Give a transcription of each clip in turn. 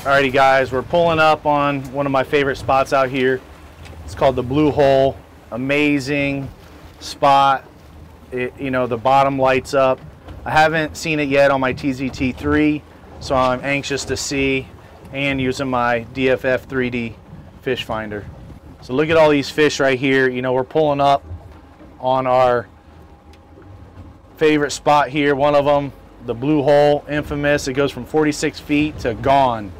Alrighty guys, we're pulling up on one of my favorite spots out here. It's called the Blue Hole. Amazing spot. It, you know, the bottom lights up. I haven't seen it yet on my TZT3, so I'm anxious to see and using my DFF 3D fish finder. So look at all these fish right here. You know, we're pulling up on our favorite spot here. One of them, the Blue Hole, infamous. It goes from 46 feet to gone.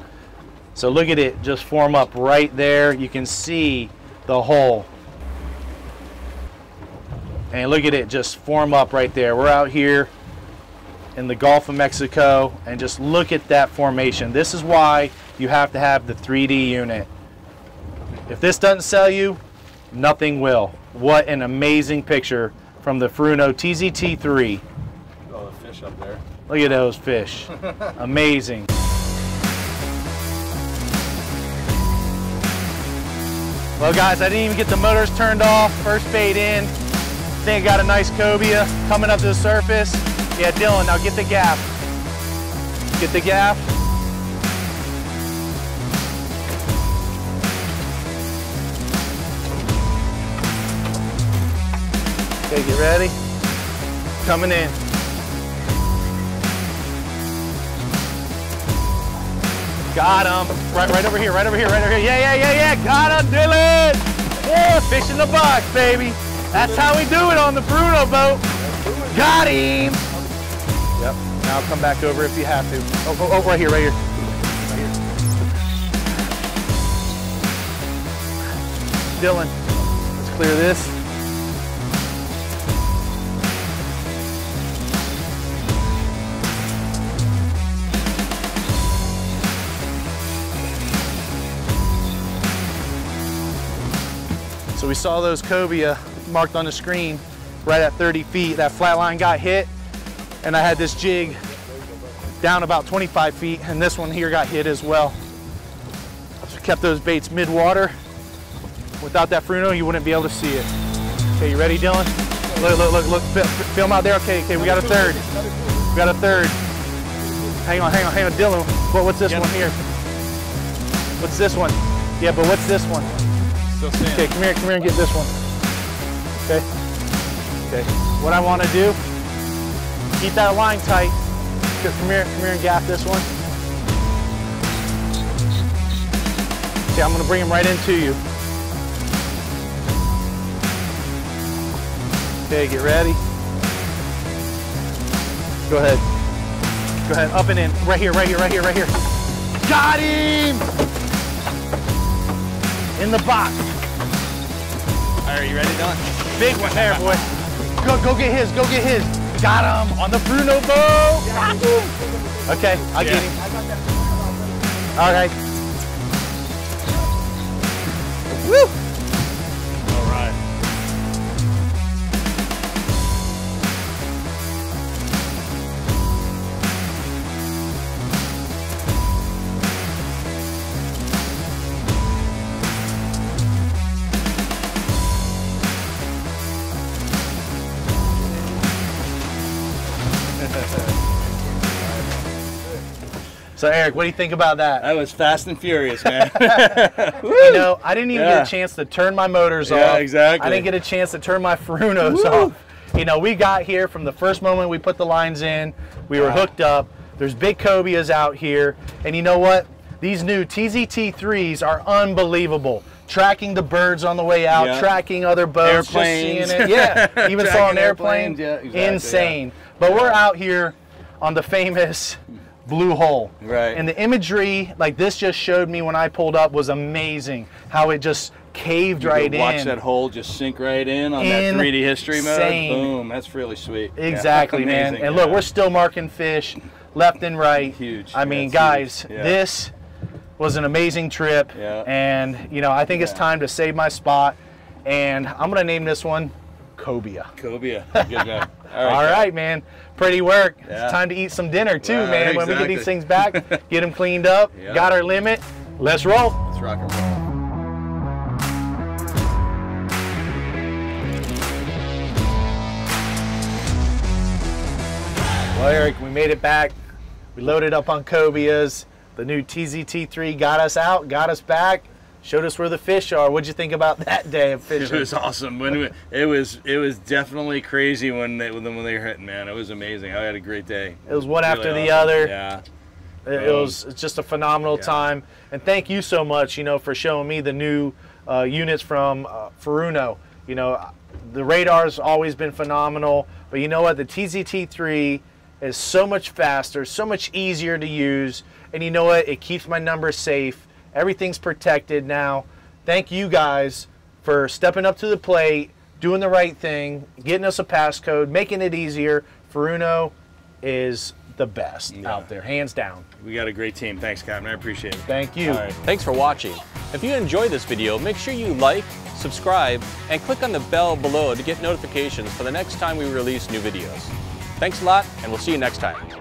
So look at it just form up right there. You can see the hole. And look at it just form up right there. We're out here in the Gulf of Mexico and just look at that formation. This is why you have to have the 3D unit. If this doesn't sell you, nothing will. What an amazing picture from the Furuno TZT3. Oh, the fish up there. Look at those fish. amazing. Well guys, I didn't even get the motors turned off. First bait in. Think I got a nice cobia coming up to the surface. Yeah, Dylan, now get the gaff. Get the gaff. Okay, get ready. Coming in. Got him. Right, right over here, right over here, right over here. Yeah, yeah, yeah, yeah. Got him, Dylan. Yeah, fish in the box, baby. That's how we do it on the Furuno boat. Got him. Yep. Now come back over if you have to. Oh, oh, oh right here, right here. Right here. Dylan, let's clear this. We saw those cobia marked on the screen right at 30 feet. That flat line got hit and I had this jig down about 25 feet and this one here got hit as well. So kept those baits mid-water. Without that Furuno, you wouldn't be able to see it. Okay, you ready, Dylan? Look, look, look, look, film out there. Okay, okay, we got a third. We got a third. Hang on, hang on, hang on, Dylan. What, what's this Yep. one here? What's this one? Yeah, but what's this one? Still. Okay, come here, come here and get this one. Okay. Okay. What I want to do, keep that line tight. Good, Come here, come here and gap this one. Okay, I'm gonna bring him right into you. Okay, get ready. Go ahead. Go ahead, up and in. Right here, right here, right here, right here. Got him! In the box. All right, you ready, Dylan? Big one there, boy. Go, go get his, go get his. Got him on the Furuno boat. Okay, I'll get Yeah. him. All right. Woo! So Eric, what do you think about that? That was fast and furious, man. You know, I didn't even Yeah. get a chance to turn my motors Yeah, off. exactly. I didn't get a chance to turn my Furunos Woo. off. You know, we got here from the first moment we put the lines in, we were Yeah. hooked up. There's big cobias out here. And you know what? These new TZT3s are unbelievable. Tracking the birds on the way out, Yeah. tracking other boats, just seeing it. Yeah, even saw an airplane. yeah, exactly, Insane. But we're out here on the famous Blue Hole. Right. And the imagery, like this just showed me when I pulled up, was amazing. How it just caved You right watch in. that hole just sink right in on that 3D history mode. Boom, that's really sweet. Yeah, Exactly, man. amazing, And look, we're still marking fish left and right. Huge. I mean, That's guys. Yeah. this was an amazing trip. Yeah. And, you know, I think it's time to save my spot. And I'm going to name this one Cobia. Cobia. Good. All All right. right, man. Pretty work. Yeah. It's time to eat some dinner too, Right, man. When we get these things back, get them cleaned up. Yeah. Got our limit. Let's roll. Let's rock and roll. Well, Eric, we made it back. We loaded up on cobias. The The new TZT3 got us out, got us back, showed us where the fish are. What'd you think about that day of fishing? It was awesome. When we, it was it was definitely crazy when they when they were hitting. Man, it was amazing. I had a great day. It was one Really after the other. Yeah. It, it was just a phenomenal Yeah. time. And thank you so much, you know, for showing me the new uh, units from uh, Furuno. You know, the radar's always been phenomenal, but you know what? The TZT3 is so much faster, so much easier to use, and you know what? It keeps my numbers safe. Everything's protected now. Thank you guys for stepping up to the plate, doing the right thing, getting us a passcode, making it easier. Furuno is the best out there, hands down. We got a great team. Thanks, Captain. I appreciate it. Thank you. All right. Thanks for watching. If you enjoyed this video, make sure you like, subscribe, and click on the bell below to get notifications for the next time we release new videos. Thanks a lot, and we'll see you next time.